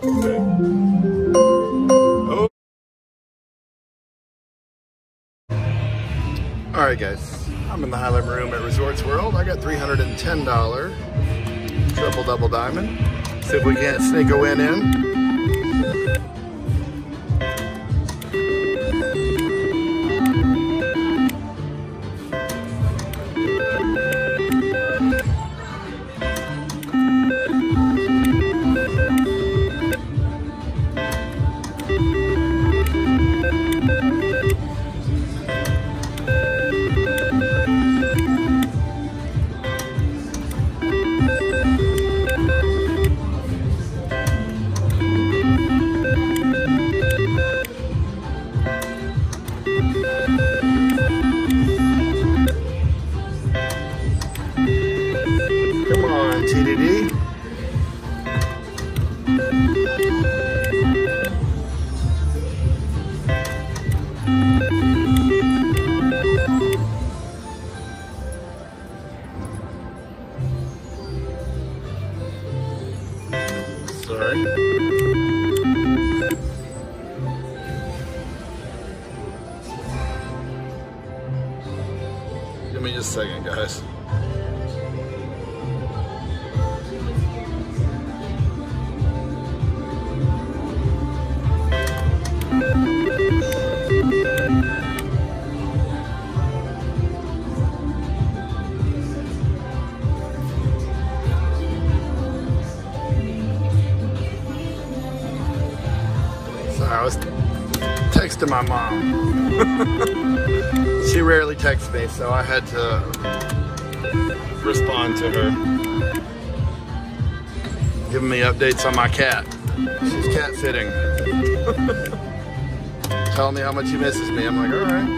Oh. All right, guys. I'm in the high limit room at Resorts World. I got $310 triple double diamond. See if we can't sneak a win in. Texts me, so I had to respond to her. Giving me updates on my cat. She's cat sitting. Telling me how much she misses me. I'm like, all right.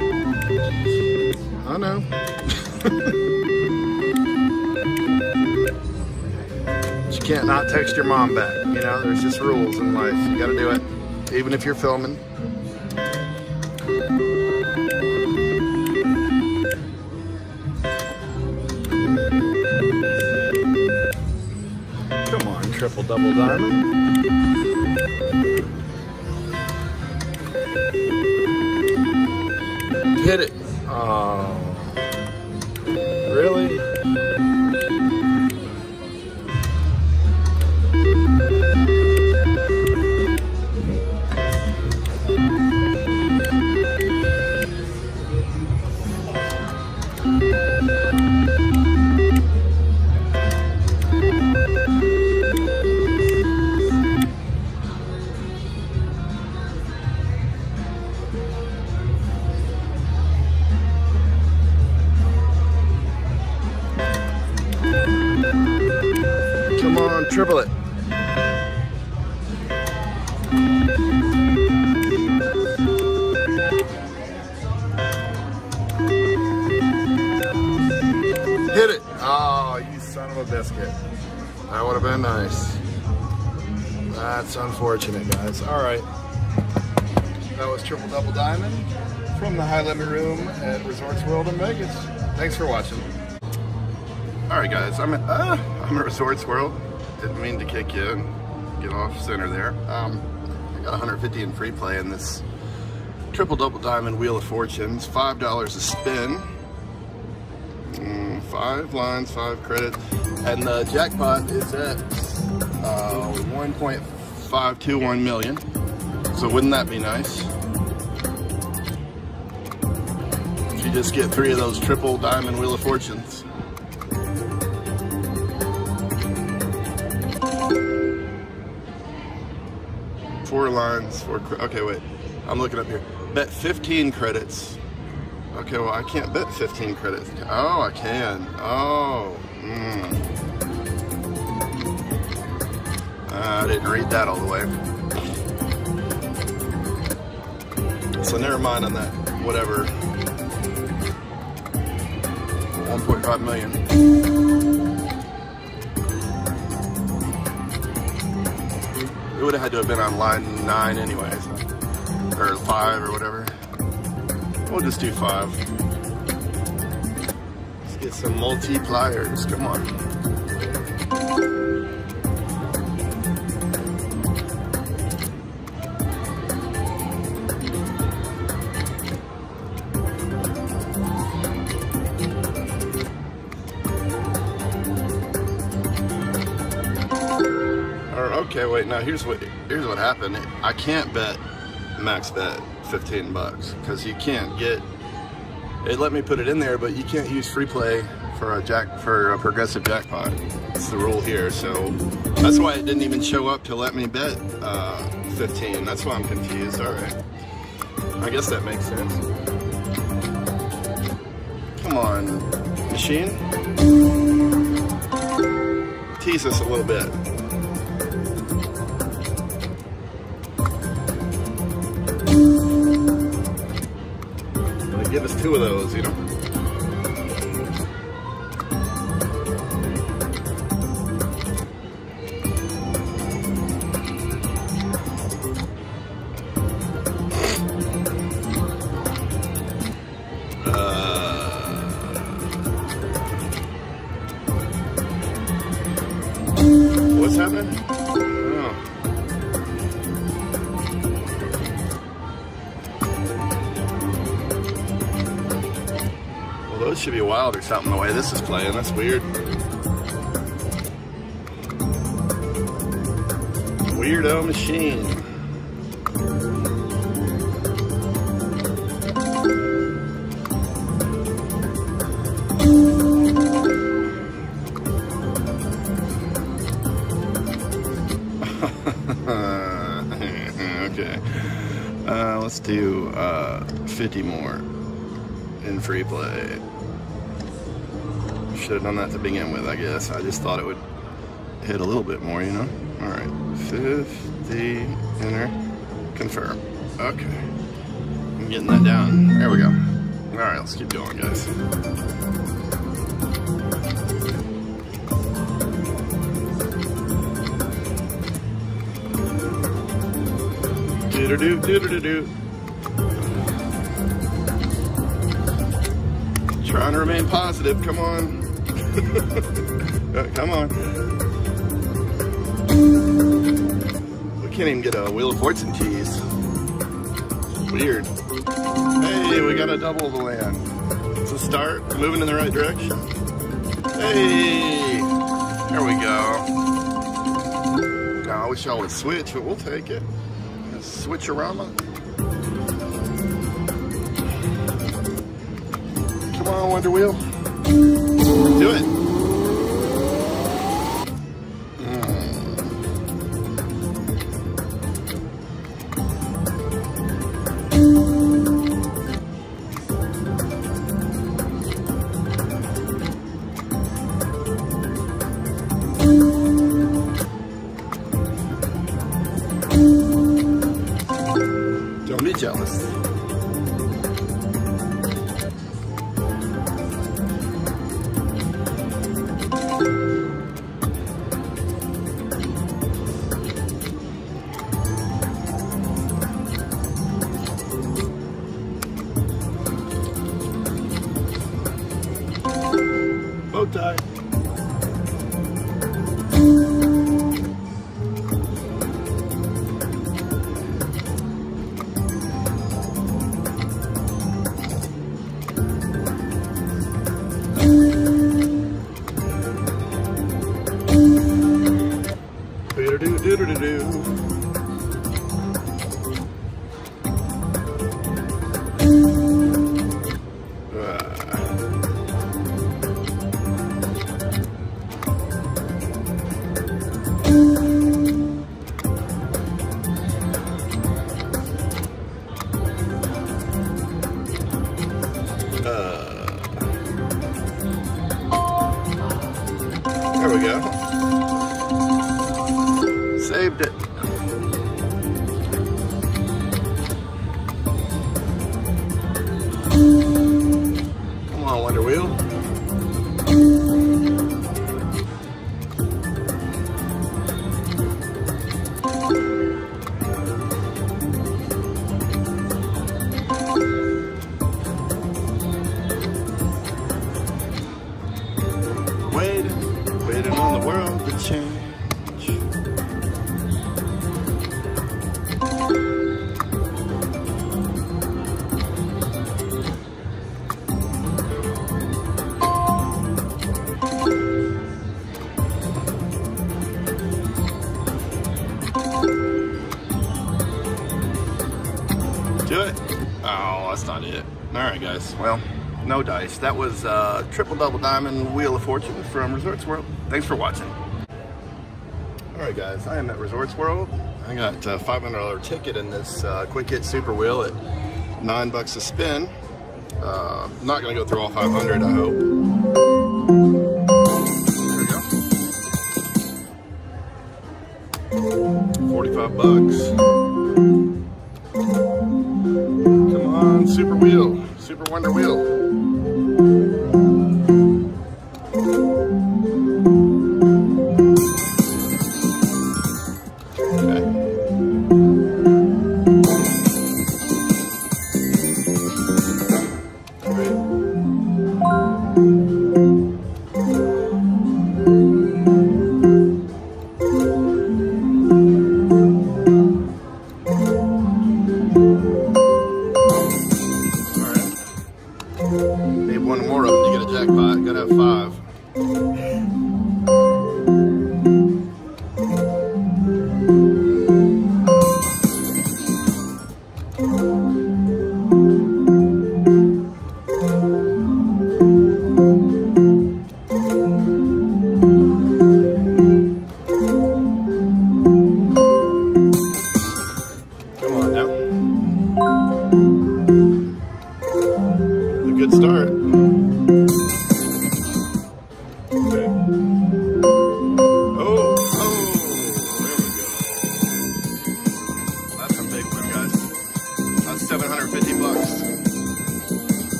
I know. you can't not text your mom back. You know, there's just rules in life. You gotta do it. Even if you're filming. Double diamond. Triple it. Hit it. Oh, you son of a biscuit. That would have been nice. That's unfortunate, guys. All right. That was Triple Double Diamond from the High Limit Room at Resorts World in Vegas. Thanks for watching. All right, guys. I'm at, uh, I'm at Resorts World didn't mean to kick you and get off center there. Um, I got 150 in free play in this triple double diamond wheel of fortunes. Five dollars a spin. Mm, five lines, five credits, and the jackpot is at uh, 1.521 million. So wouldn't that be nice? If you just get three of those triple diamond wheel of fortunes. Four lines, four, okay, wait, I'm looking up here. Bet 15 credits. Okay, well, I can't bet 15 credits. Oh, I can. Oh, mm. I didn't read that all the way. So never mind on that, whatever. 1.5 million. It would have had to have been on line nine anyways. Or five or whatever. We'll just do five. Let's get some multipliers. Come on. Okay, wait. Now here's what here's what happened. I can't bet max bet 15 bucks because you can't get. It let me put it in there, but you can't use free play for a jack for a progressive jackpot. It's the rule here, so that's why it didn't even show up to let me bet uh, 15. That's why I'm confused. All right, I guess that makes sense. Come on, machine. Tease us a little bit. Give us two of those, you know? Should be wild or something the way this is playing. That's weird. Weirdo machine. okay. Uh, let's do uh, 50 more in free play. Should have done that to begin with, I guess. I just thought it would hit a little bit more, you know? All right, 50, enter, confirm. Okay, I'm getting that down. There we go. All right, let's keep going, guys. Do do do do do. Trying to remain positive. Come on. Come on. We can't even get a Wheel of Fortune tease. Weird. Hey, we got a double the land. It's a start. Moving in the right direction. Hey, there we go. Now, I wish y'all would switch, but we'll take it. Switcherama. Come on, Wonder Wheel. Do it. time. we go. Saved it. Come on, Wonder Wheel. All right, guys. Well, no dice. That was uh, triple double diamond Wheel of Fortune from Resorts World. Thanks for watching. All right, guys. I am at Resorts World. I got a $500 ticket in this uh, quick hit super wheel at nine bucks a spin. Uh, not gonna go through all 500, I hope. There we go. 45 bucks.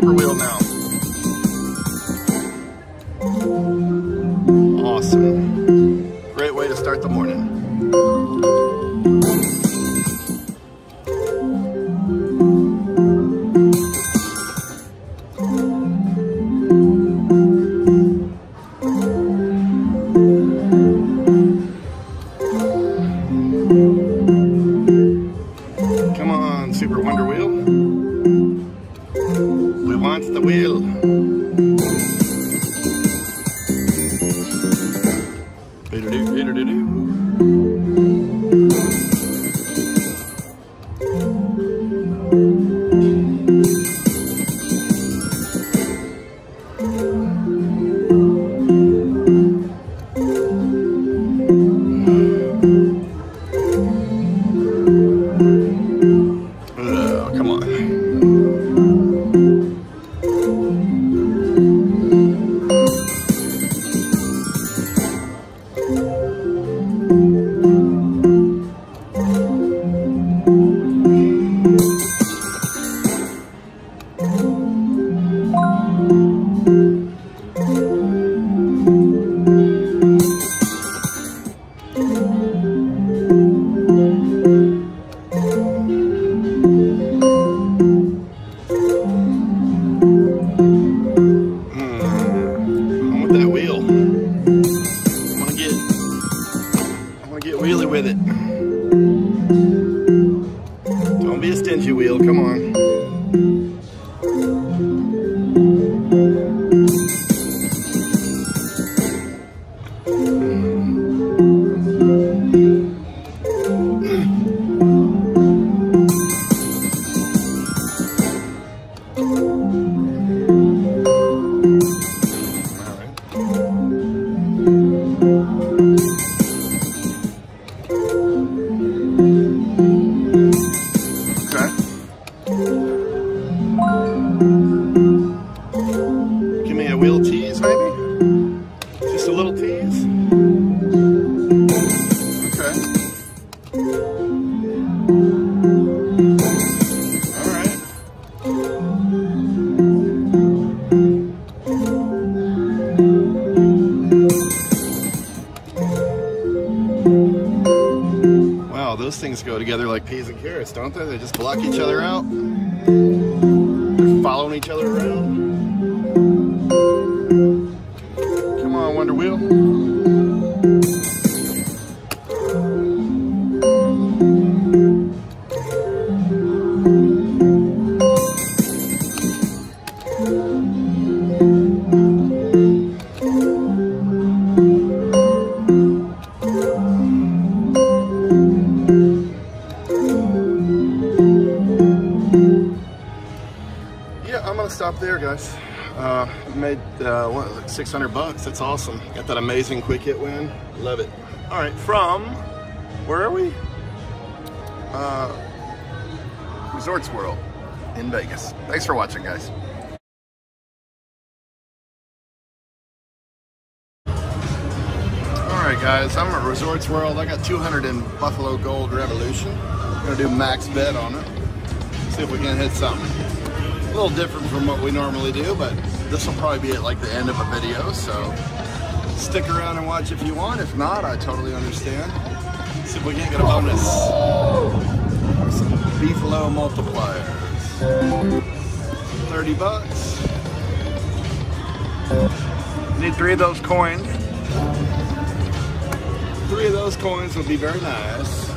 Super wheel now. Awesome. Great way to start the morning. Things stop there, guys. Uh, made uh, what, like 600 bucks. That's awesome. Got that amazing quick hit win. Love it. All right, from where are we? Uh, Resorts World in Vegas. Thanks for watching, guys. All right, guys. I'm at Resorts World. I got 200 in Buffalo Gold Revolution. Gonna do max bet on it. See if we can hit something little different from what we normally do, but this will probably be at like the end of a video, so stick around and watch if you want. If not, I totally understand. See if we can't get a bonus. Some Beefalo multipliers. 30 bucks. Need three of those coins. Three of those coins would be very nice.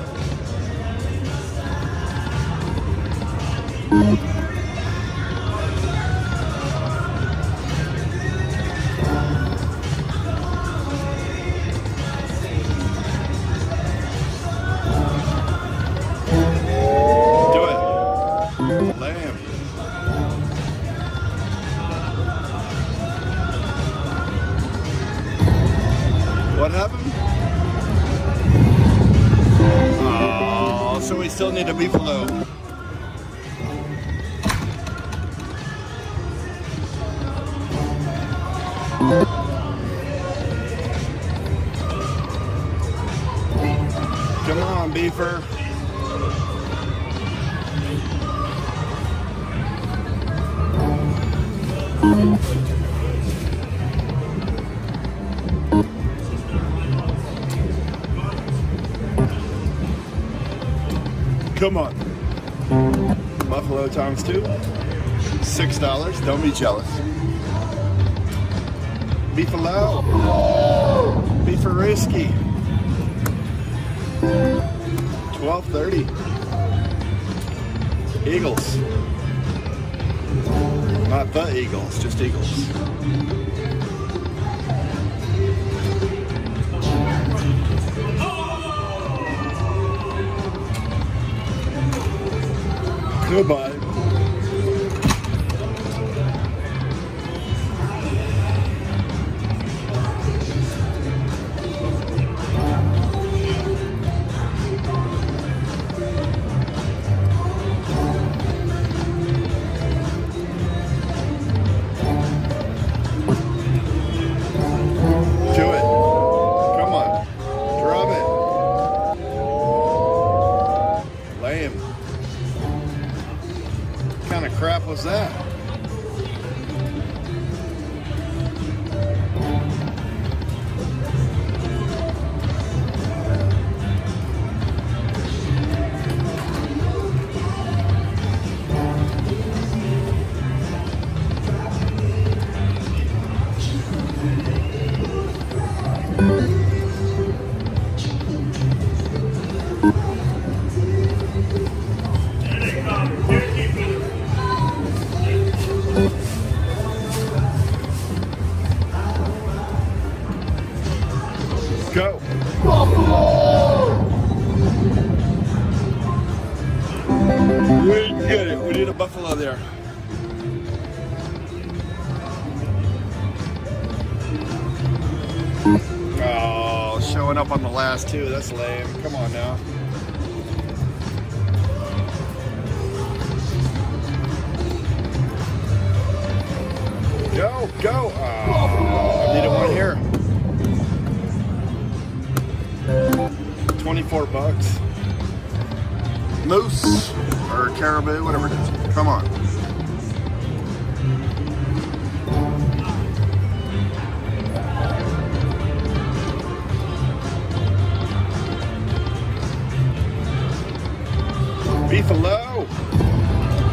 Come on, beefer. Come on. Buffalo times two. Six dollars. Don't be jealous. Beefalo. Beeferiski. Twelve thirty. Eagles. Not the Eagles, just Eagles. Goodbye. Oh, showing up on the last two. That's lame. Come on now. Go, go. Oh, I needed one here. 24 bucks. Moose or caribou, whatever it is. Come on. Beefalo.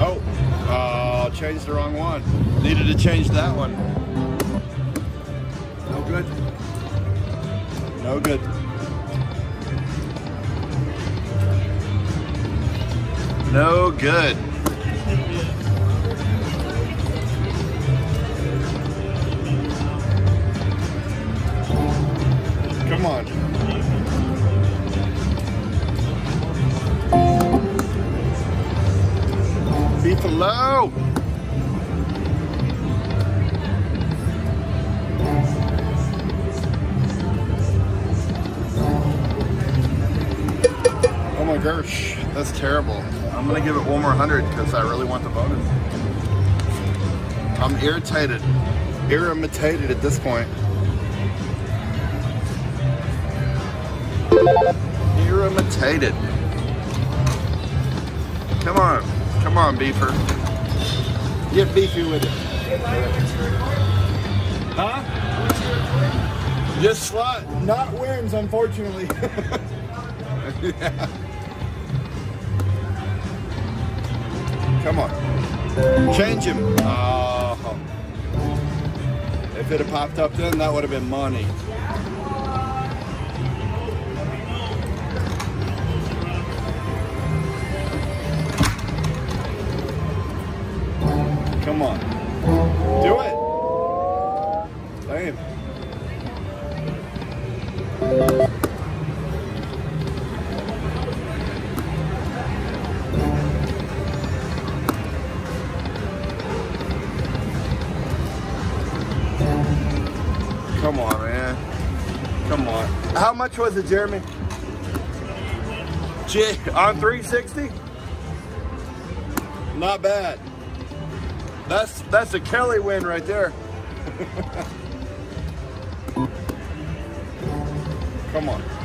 Oh, uh, changed the wrong one. Needed to change that one. No good. No good. No good. Come on. Beefalo. Oh my gosh, that's terrible. I'm gonna give it one more hundred because I really want the bonus. I'm irritated, irritated at this point. Irritated. Come on, come on, beefer. Get beefy with it. Huh? Just slot, not wins, unfortunately. yeah. Come on. Change him. Oh. If it had popped up then, that would have been money. Come on. Do it. Damn. Come on, man. Come on. How much was it, Jeremy? On 360? Not bad. That's that's a Kelly win right there. Come on.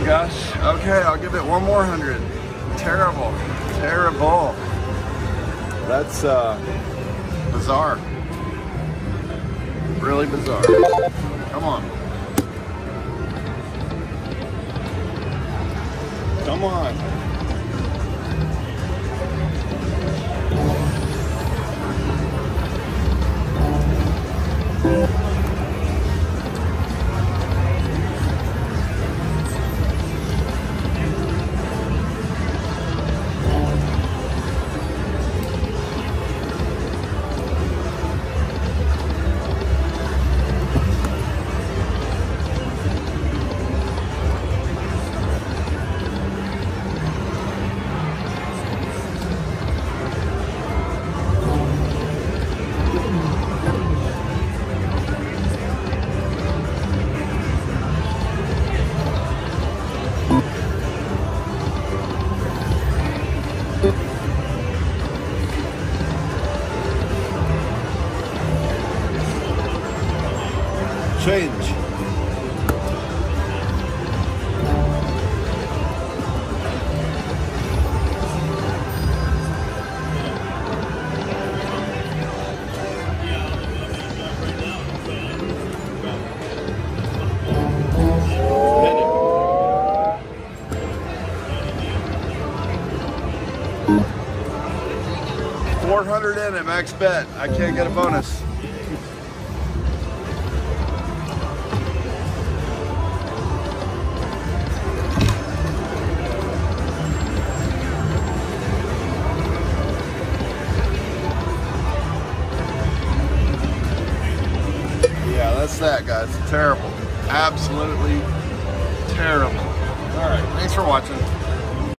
My gosh. Okay, I'll give it one more hundred. Terrible. Terrible. That's uh bizarre. Really bizarre. Come on. Come on. 400 in at max bet. I can't get a bonus.